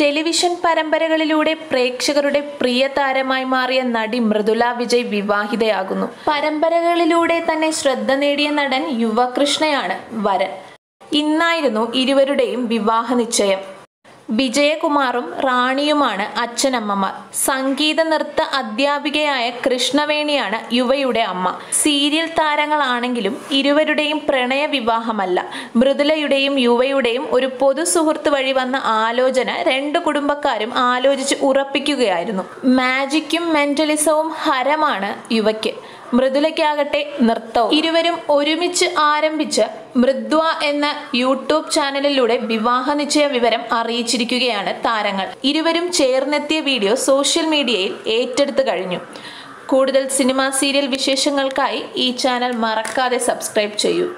Television പരമ്പരകളിലൂടെ പ്രേക്ഷകരുടെ പ്രിയ താരമായി മാറിയ നടി മൃദുല വിജയ് വിവാഹിതയാകുന്നു. പരമ്പരകളിലൂടെ തന്നെ ശ്രദ്ധ നേടിയ നടൻ യുവകൃഷ്ണയാണ് വരൻ. ഇന്നായിരുന്നു ഇരുവരുടെയും വിവാഹ നിശ്ചയം. വിജയകുമാറും റാണിയുമാണ് അച്ഛനമ്മമാർ. സംഗീത നൃത്ത അധ്യാപികയായ കൃഷ്ണവേണിയാണ് യുവയുടെ അമ്മ. സീരിയൽ താരങ്ങളാണെങ്കിലും ഇരുവരുടെയും പ്രണയ വിവാഹമല്ല മൃദുലയുടെയും യുവയുടെയും ഒരു പൊതു സുഹൃത്ത് വഴി വന്ന ആലോചന രണ്ട് കുടുംബക്കാരും ആലോചിച്ച് ഉറപ്പിക്കുകയായിരുന്നു. മാജിക്കും മെന്റലിസവും ഹരമാണ് യുവയ്ക്ക്. മൃദുലയ്ക്കാകട്ടെ നൃത്തവും. ഇരുവരും ഒരുമിച്ച് ആരംഭിച്ച് മൃദ്വ എന്ന യൂട്യൂബ് ചാനലിലൂടെ വിവാഹ നിശ്ചയ വിവരം അറിയിച്ചിരിക്കുകയാണ് താരങ്ങൾ. ഇരുവരും ചേർന്നെത്തിയ വീഡിയോ സോഷ്യൽ മീഡിയയിൽ ഏറ്റെടുത്തു കഴിഞ്ഞു. കൂടുതൽ സിനിമ സീരിയൽ വിശേഷങ്ങൾക്കായി ഈ ചാനൽ മറക്കാതെ സബ്സ്ക്രൈബ് ചെയ്യൂ.